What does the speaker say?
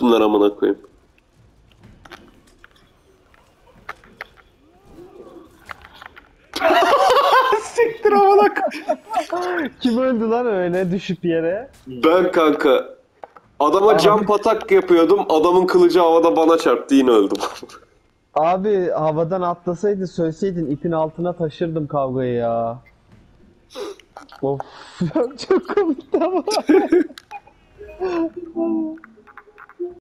Bunlar amına koyayım. Siktir amına. Kim öldü lan öyle düşüp yere? Ben kanka adama jump atak yapıyordum. Adamın kılıcı havada bana çarptı yine öldüm. Abi havadan atlasaydı söyleseydin ipin altına taşırdım kavgayı ya. Of çok komikti ama.